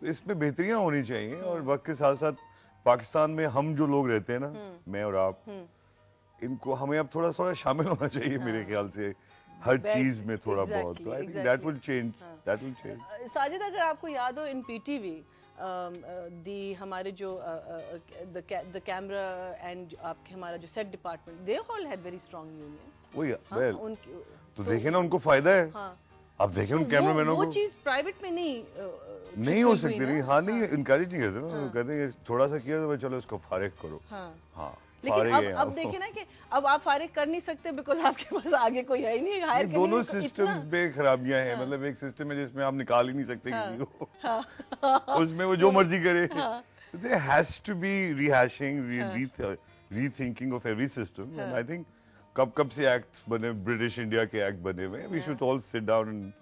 तो इसमें बेहतरियाँ होनी चाहिए और वक्त के साथ साथ पाकिस्तान में हम जो लोग रहते हैं ना मैं और आप इनको हमें अब थोड़ा थोड़ा शामिल होना चाहिए हाँ। मेरे ख्याल से हर चीज़ में थोड़ा बहुत। Exactly, तो I think that will change that will change Sajid अगर आपको याद हो इन पीटीवी दी हमारे जो द कैमरा एंड आपके हमारा जो set department they all had very strong unions वही हाँ, वेल तो देखें ना उनको फ़ायदा है। हाँ। अब देखें उन तो कैमरामैनों को वो चीज़ प्राइवेट में नहीं नहीं हो सकती नहीं हाँ नहीं इनकरेज नहीं करते ना। कहते हैं थोड़ा सा किया तो चलो इसको फारिग करो। हाँ। हाँ लेकिन अब है अब आप। देखिए ना कि अब आप फारिग कर नहीं सकते बिकॉज़ आपके पास आगे कोई है ही नहीं हायर दोनों सिस्टम्स में खराबियाँ हैं। मतलब एक सिस्टम है जिसमें आप निकाल ही नहीं सकते किसी को। उसमें वो जो मर्ज़ी करे। there has to be rehashing re, re, rethinking of every system and i think कब कब से एक्ट बने ब्रिटिश इंडिया के एक्ट बने हुए we should all sit down and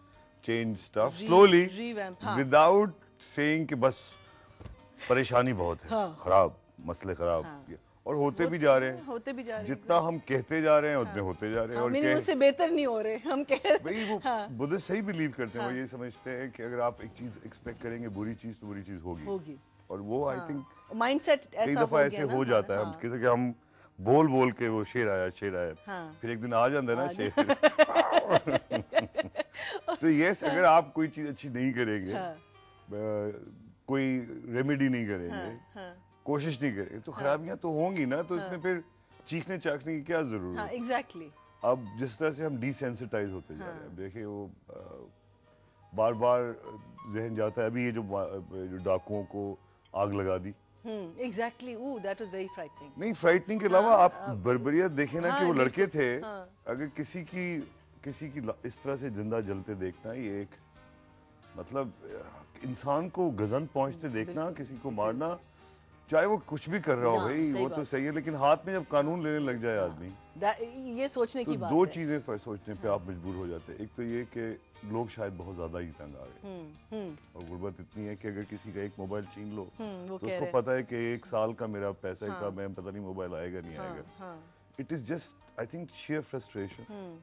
change stuff slowly हाँ। विदाउट सेइंग कि बस परेशानी बहुत है हाँ। खराब मसले खराब हाँ। और होते भी जा रहे हैं होते भी जा रहे हैं जितना हम कहते जा रहे हैं उतने होते जा रहे हैं। हाँ, और उससे बेहतर नहीं हो रहे हम कह भाई वो हाँ। बुद्ध सही बिलीव करते हैं वो ये समझते हैं कि अगर आप एक चीज़ एक्सपेक्ट करेंगे बुरी चीज़ तो बुरी चीज़ होगी। होगी। और वो आई थिंक माइंडसेट ऐसा हो ऐसे हो जाता है हम हाँ, किसी हम बोल बोल के वो शेर आया शेर आया। हाँ। फिर एक दिन आ जाता है ना शेर। तो यस अगर आप कोई चीज़ अच्छी नहीं करेंगे हाँ। कोई रेमेडी नहीं करेंगे हाँ, हाँ, कोशिश नहीं करेंगे तो खराबियाँ तो होंगी ना तो इसमें फिर चीखने चाखने की क्या ज़रूरत हाँ? है एग्जैक्टली अब जिस तरह से हम डिसेंसिटाइज होते जा रहे हैं हाँ। देखिए वो बार बार जहन जाता है। अभी ये जो जो डाकुओं को आग लगा दी exactly oh that was very frightening नहीं फ्राइटनिंग के अलावा आप बर्बरियत देखे ना हाँ, कि वो लड़के थे हाँ। अगर किसी की किसी की इस तरह से ज़िंदा जलते देखना ये एक मतलब इंसान को गजन पहुँचते देखना किसी को मारना चाहे वो कुछ भी कर रहा हो हाँ, भाई वो तो सही है लेकिन हाथ में जब कानून लेने लग जाए आदमी ये सोचने तो की बात दो चीज़ें सोचने पे आप मजबूर हो जाते हैं। एक तो ये कि लोग शायद बहुत ज़्यादा ही तंग आ गए। हम्म हम्म। और गुर्बत इतनी है कि अगर किसी का एक मोबाइल छीन लो हम्म, तो उसको पता है कि एक साल का मेरा पैसा हाँ। का मैं पता नहीं मोबाइल आएगा नहीं हाँ आएगा। हाँ। It is just I think share frustration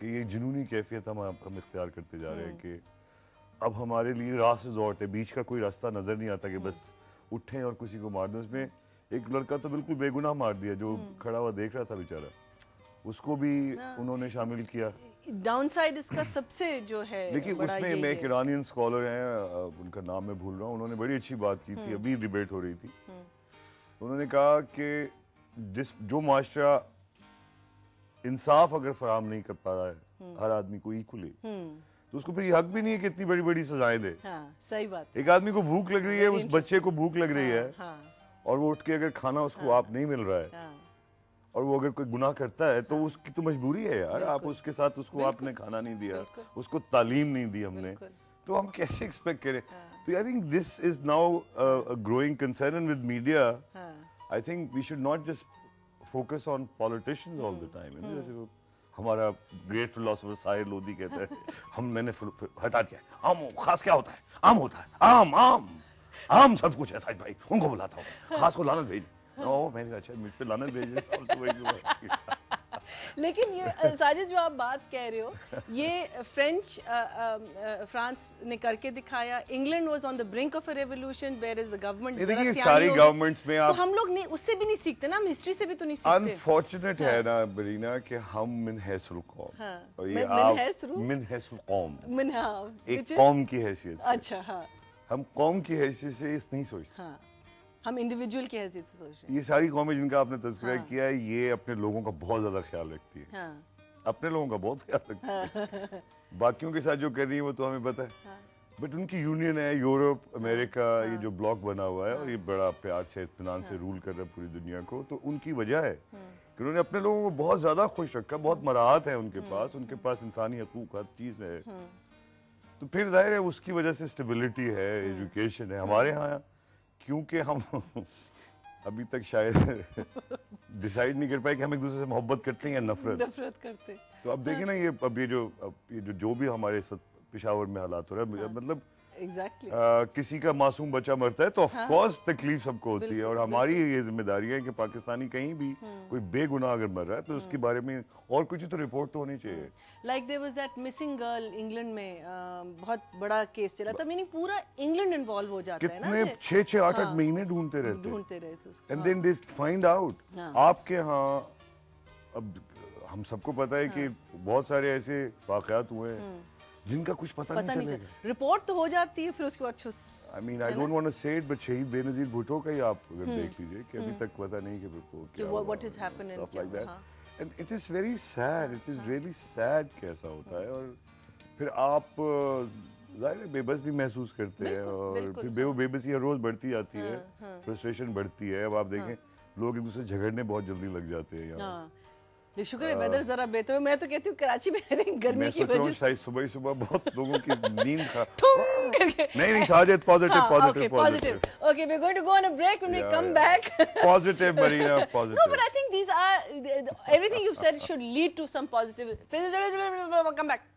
कि ये जुनूनी कैफियत हम हम इख्तियार करते जा रहे हैं। कि अब हमारे लिए रास रिजॉर्ट है बीच का कोई रास्ता नज़र नहीं आता कि। बस उठें और किसी को मार दें उसमें एक लड़का तो बिल्कुल बेगुनाह मार दिया जो हम्म। खड़ा हुआ देख रहा था बेचारा। उसको भी। उन्होंने शामिल किया। डाउन साइड इसका सबसे जो है बड़ा उसमें मैं एक ईरानियन स्कॉलर हैं उनका नाम मैं भूल रहा हूँ उन्होंने बड़ी अच्छी बात की हम्म। थी अभी डिबेट हो रही थी। उन्होंने कहा कि जिस जो माशरा इंसाफ अगर फराम नहीं कर पा रहा है हर आदमी को इक्वली हम्म। तो उसको फिर हक भी नहीं है कि इतनी बड़ी बड़ी सजाएँ दे। हाँ सही बात एक आदमी को भूख लग रही है उस बच्चे को भूख लग रही है हाँ और वो उठ के अगर खाना उसको आप नहीं मिल रहा है हाँ। और वो अगर कोई गुनाह करता है तो उसकी तो मजबूरी है यार। आप उसके साथ उसको आपने खाना नहीं दिया उसको तालीम नहीं दी हमने तो हम कैसे एक्सपेक्ट करें? हाँ। तो I think this is now growing concern with media हाँ। I think we should not just focus on politicians all the time जैसे हमारा ग्रेट फिलोसोफर साहिर लोधी कहता है, हम, मैंने हटा दिया आम, खास क्या होता है? आम होता है। आम आम आम सब कुछ है साहिद भाई, उनको बुलाता हूँ। खास को लानत भेज। ओ, मैंने अच्छा मुझ पर लानत भेज सुबह सुबह। लेकिन ये साजिद जो आप बात कह रहे हो ये फ्रेंच फ्रांस ने करके दिखाया। England was on the brink of a revolution where is the government देखिए सारी गवर्नमेंट्स में आप तो हम लोग नहीं उससे भी नहीं सीखते ना हम हिस्ट्री से भी तो नहीं सीखते। अनफॉर्चुनेट है ना बरीना कि हम मिन हैसुल कौम। हाँ। और ये आप? मिन हैसुल कौम। मन हाँ एक कौम की हैसियत अच्छा हाँ। हम कौम की हैसियत से इस नहीं सोचते। हाँ। हम इंडिविजुअल की हैसियत से सोच रहे हैं। ये सारी कौमें जिनका आपने तस्करा हाँ। किया है ये अपने लोगों का बहुत ज़्यादा ख्याल रखती है। हाँ। अपने लोगों का बहुत ख्याल रखती है। बाकियों के साथ जो कर रही है वो तो हमें पता है। हाँ। बट उनकी यूनियन है यूरोप अमेरिका हाँ। ये जो ब्लॉक बना हुआ है और ये बड़ा प्यार से इत्मीनान से रूल कर रहा है पूरी दुनिया को तो उनकी वजह है कि उन्होंने अपने लोगों को बहुत ज़्यादा खुश रखा बहुत मराहत है उनके पास उनके पास इंसानी हकूक हर चीज़ है। तो फिर ज़ाहिर है उसकी वजह से स्टेबिलिटी है एजुकेशन है। हमारे यहाँ क्योंकि हम अभी तक शायद डिसाइड नहीं कर पाए कि हम एक दूसरे से मोहब्बत करते हैं या नफरत। नफरत करते तो अब देखिए ना ये अब ये जो अब ये जो जो भी हमारे इस वक्त पिशावर में हालात हो रहा है। मतलब एग्जैक्टली आ, किसी का मासूम बच्चा मरता है तो ऑफकोर्स हाँ। तकलीफ़ सबको होती है और हमारी ये ज़िम्मेदारी है कि पाकिस्तानी कहीं भी हम्म। कोई बेगुनाह अगर मर रहा है तो उसके बारे में और कुछ तो रिपोर्ट तो होनी चाहिए like there was that missing girl England में अ, बहुत बड़ा केस चला था मीनिंग पूरा इंग्लैंड इन्वॉल्व हो जाता है ना कि- छह छह आठ आठ हाँ। महीने ढूंढते रहते ढूंढते रहे and then they find out. आपके यहाँ अब हम सबको पता है कि हाँ। बहुत सारे ऐसे वाकयात हुए हैं जिनका कुछ पता, हम्म। पता नहीं नहीं चलेगा रिपोर्ट तो हो जाती है फिर उसके बाद छुस I mean I don't want to say it but शहीद बेनजीर भुट्टो का ही आप अगर देख लीजिए कि अभी तक पता नहीं कि वो क्या हम्म। what- हुआ what has happened and stuff क्या like हुआ, that. हाँ। And it is very sad. It is really sad कि ऐसा होता है और फिर आप ज़ाहिर है बेबस भी महसूस करते हैं और फिर बेव बेबसी हर रोज बढ़ती जाती है हाँ, फ्रस्ट्रेशन बढ़ती है अब आप देखें लोग एक दूसरे झगड़ने बहुत जल्दी लग जाते हैं यहाँ हाँ ये शुक्र है वेदर जरा बेहतर है मैं तो कहती हूँ कराची में गर्मी की हूँ वजह शायद सुबह ही सुबह बहुत लोगों की नींद खा नहीं नहीं साजिद पॉजिटिव हाँ, positive we're going to go on a break. When we Yeah, come yeah. back. Positive Marina positive but I think these are everything you've said should lead to some positive. Come back.